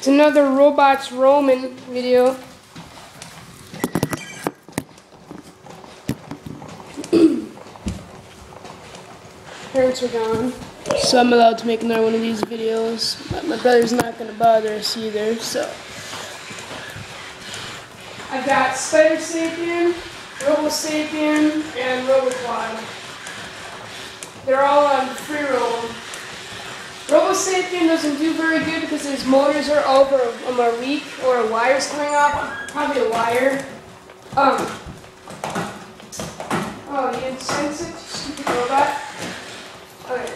It's another Robots Roamin video. Parents are gone, so I'm allowed to make another one of these videos. But my brother's not gonna bother us either, so. I've got Spider Sapien, Robo Sapien, and RoboQuad. They're all on free roam. Sapien doesn't do very good because his motors are over um, are weak or a wire's coming off. Probably a wire. Um. Oh, you didn't sense it, stupid robot. Okay.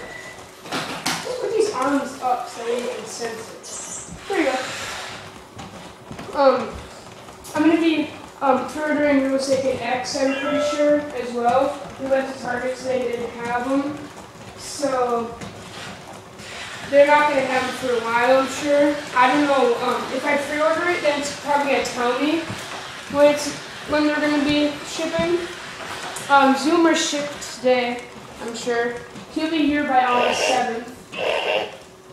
Put these arms up so you can sense it. There you go. Um, I'm gonna be um, furthering Robo Sapien X, I'm pretty sure, as well. We went to Target so they didn't have them. So, they're not going to have it for a while, I'm sure. I don't know. Um, if I pre-order it, then it's probably going to tell me when, when they're going to be shipping. Um, Zoomer shipped today, I'm sure. He'll be here by August 7th.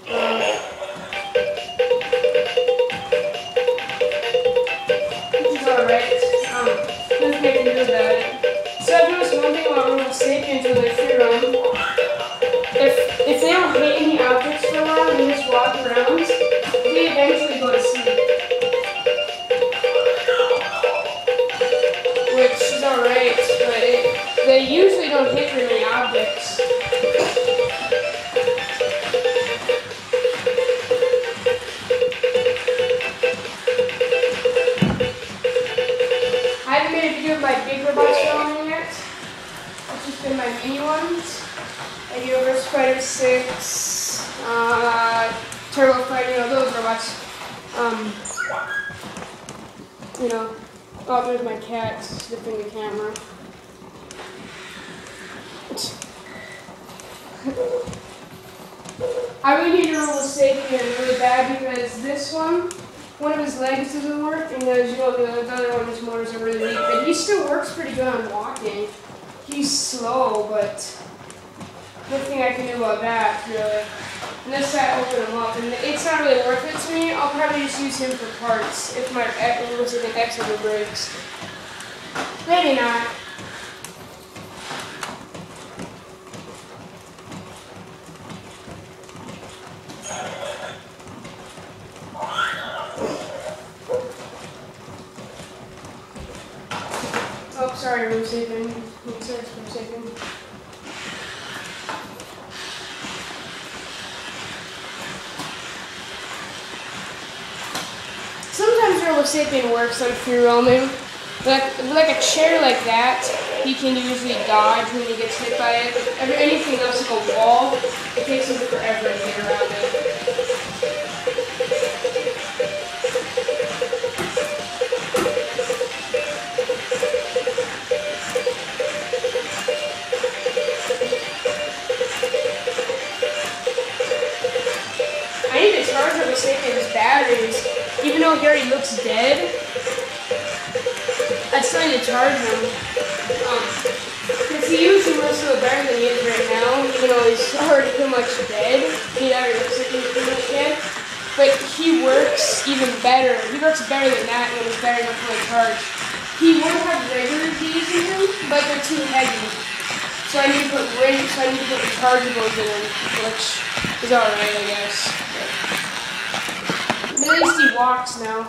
Um, which is alright. Um, nothing I can do about it. So I've noticed one thing about Robo Sapiens when they're free around, they eventually go to sleep. Which is alright, but it, they usually don't hit very many objects. I haven't made a video of my big robots filming yet. It's just been my mini ones. Like Universe Fighter 6, uh, Turbo Fighter, you know, those robots. Um, you know, oh, there's my cat sniffing the camera. I really need a Robo Sapien really bad because this one, one of his legs doesn't work, and as you know, the the other one, his motors are really weak, but he still works pretty good on walking. He's slow, but nothing I can do about that, really. Unless I open him up, and it's not really worth it to me. I'll probably just use him for parts if my X looks like an X ever breaks. Maybe not. Oh, sorry, room saving. Sorry, room saving. Sometimes Robo Sapien works on free roaming. Like, like a chair like that, he can usually dodge when he gets hit by it. Every, anything else like a wall, it takes him forever to get around it. I need to charge Robo Sapien's batteries, even though already looks dead. I'd still need to charge him. Um, he usually looks a little better than he is right now, even though he's already pretty much dead. He already looks like he's pretty much dead. But he works even better. He works better than that when he's better enough to charge. He would have regular Ds in him, but they're too heavy. So I need to put so I need to put rechargeables in which is alright, I guess. He walks now.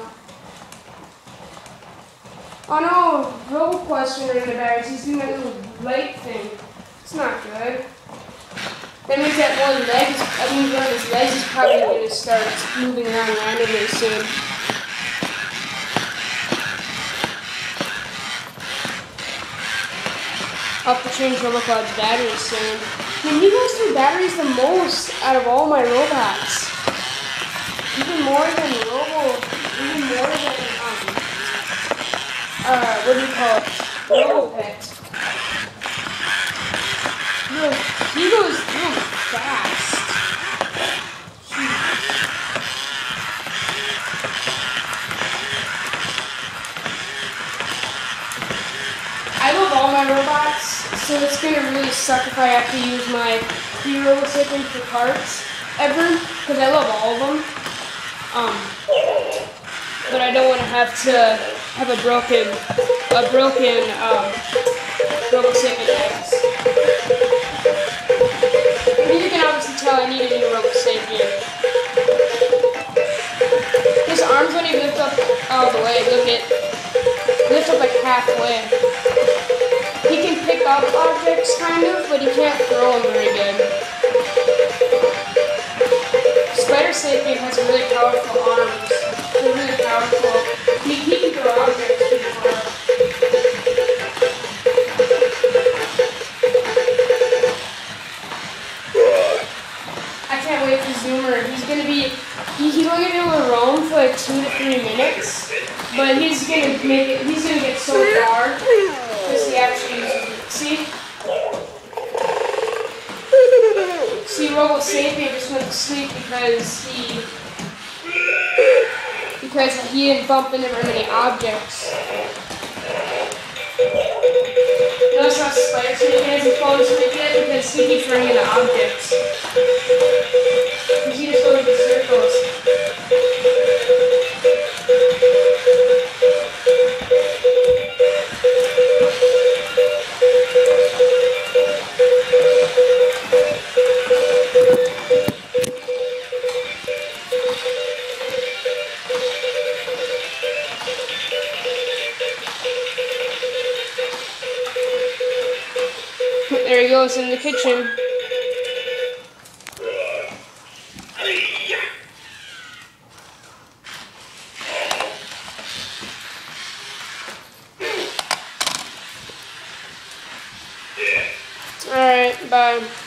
Oh no, Robo Question in the bags. He's doing that little light thing. It's not good. That means that one leg, is, that means one of his legs is probably going to start moving around randomly soon. I'll have to change RoboQuad's batteries soon. I mean, he goes through batteries the most out of all my robots. Even more than Robo, even more than, um, uh, what do you call it? Robopet. No, he goes fast. I love all my robots, so it's gonna really suck if I have to use my RoboSapien for parts ever, because I love all of them. Um, but I don't want to have to have a broken, a broken, um, Robo Sapien legs. you can obviously tell I need a new Robo Sapien. His arms when he lift up all the way, look at, lift up like halfway. He can pick up objects kind of, but he can't throw them very good. Has really powerful arms. They're really powerful. He, he can throw objects pretty far. I can't wait for Zoomer. He's gonna be he, he's only gonna be able to roam for like two to three minutes, but he's gonna make it. He's gonna get so far because he actually uses it. See. See, Robo Sapien sleep because he because he didn't bump into very many objects. Notice how Spider Snake hasn't fallen asleep yet because he keeps running into objects. He just goes in circles. Goes in the kitchen. Alright, bye.